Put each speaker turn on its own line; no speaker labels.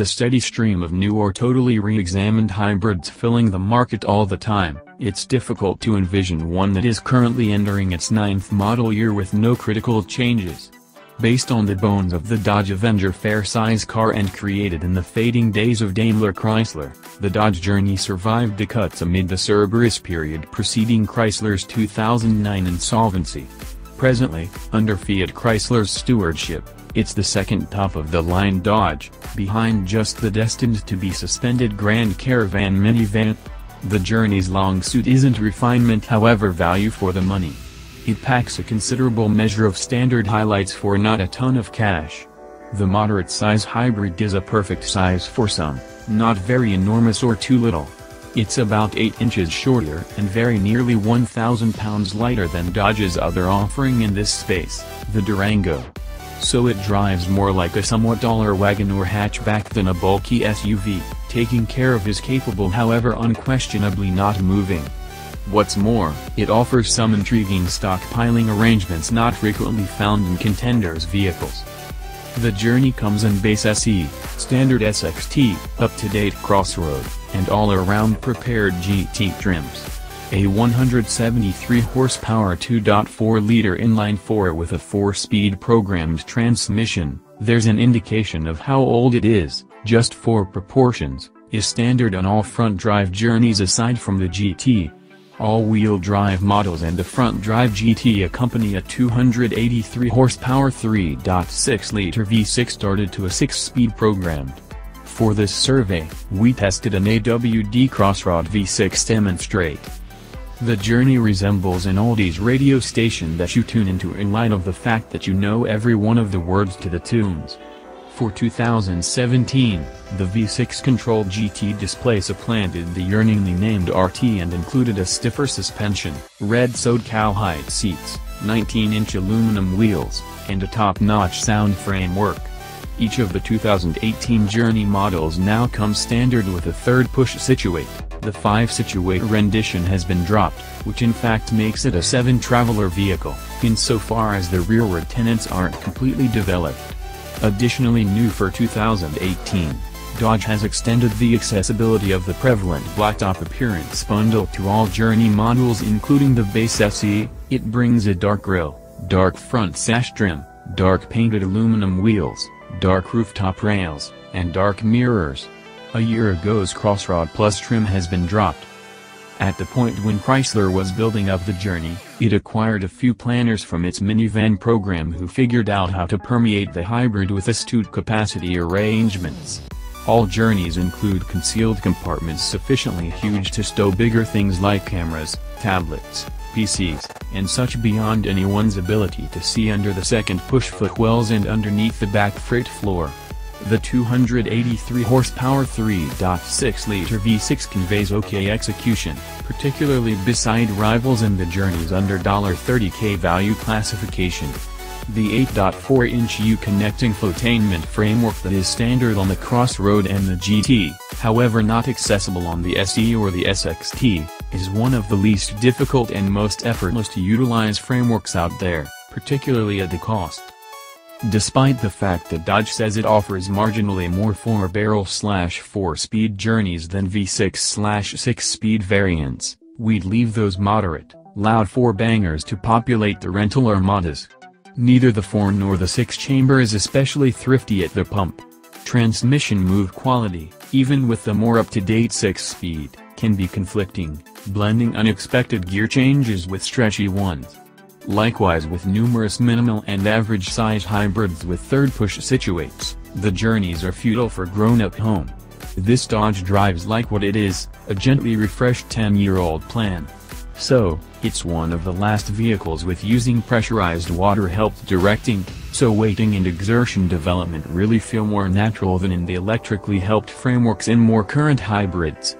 With a steady stream of new or totally re-examined hybrids filling the market all the time, it's difficult to envision one that is currently entering its ninth model year with no critical changes. Based on the bones of the Dodge Avenger fair-size car and created in the fading days of Daimler Chrysler, the Dodge Journey survived the cuts amid the Cerberus period preceding Chrysler's 2009 insolvency. Presently, under Fiat Chrysler's stewardship, it's the second top-of-the-line Dodge, behind just the destined-to-be suspended Grand Caravan minivan. The Journey's long suit isn't refinement however value for the money. It packs a considerable measure of standard highlights for not a ton of cash. The moderate-size hybrid is a perfect size for some, not very enormous or too little. It's about 8 inches shorter and very nearly 1,000 pounds lighter than Dodge's other offering in this space, the Durango so it drives more like a somewhat taller wagon or hatchback than a bulky SUV, taking care of is capable however unquestionably not moving. What's more, it offers some intriguing stockpiling arrangements not frequently found in contenders' vehicles. The Journey comes in base SE, standard SXT, up-to-date Crossroad, and all-around prepared GT trims. A 173 horsepower 2.4-liter inline-4 with a 4-speed programmed transmission, there's an indication of how old it is, just for proportions, is standard on all front-drive journeys aside from the GT. All-wheel drive models and the front-drive GT accompany a 283 horsepower 3.6-liter V6 started to a 6-speed programmed. For this survey, we tested an AWD Crossroad V6 demonstrate. The journey resembles an oldies radio station that you tune into in light of the fact that you know every one of the words to the tunes. For 2017, the V6 controlled GT display supplanted the yearningly named RT and included a stiffer suspension, red sewed cowhide seats, 19-inch aluminum wheels, and a top-notch sound framework. Each of the 2018 Journey models now comes standard with a third push situate. The 5 Situate rendition has been dropped, which in fact makes it a 7-traveler vehicle, insofar as the rearward tenants aren't completely developed. Additionally new for 2018, Dodge has extended the accessibility of the prevalent blacktop appearance bundle to all Journey models including the base SE, it brings a dark grille, dark front sash trim, dark painted aluminum wheels, dark rooftop rails, and dark mirrors. A year ago's Crossroad Plus trim has been dropped. At the point when Chrysler was building up the Journey, it acquired a few planners from its minivan program who figured out how to permeate the hybrid with astute capacity arrangements. All journeys include concealed compartments sufficiently huge to stow bigger things like cameras, tablets, PCs, and such beyond anyone's ability to see under the second push footwells and underneath the back freight floor. The 283 horsepower 3.6-liter V6 conveys OK execution, particularly beside rivals in the Journey's under $30k value classification. The 8.4-inch U-connecting infotainment framework that is standard on the Crossroad and the GT, however not accessible on the SE or the SXT, is one of the least difficult and most effortless to utilize frameworks out there, particularly at the cost. Despite the fact that Dodge says it offers marginally more 4-barrel slash 4-speed journeys than V6 slash 6-speed variants, we'd leave those moderate, loud 4-bangers to populate the rental armadas. Neither the 4 nor the 6-chamber is especially thrifty at the pump. Transmission move quality, even with the more up-to-date 6-speed, can be conflicting, blending unexpected gear changes with stretchy ones. Likewise with numerous minimal and average size hybrids with third push situates, the journeys are futile for grown-up home. This Dodge drives like what it is, a gently refreshed 10-year-old plan. So, it's one of the last vehicles with using pressurized water helped directing, so weighting and exertion development really feel more natural than in the electrically helped frameworks in more current hybrids.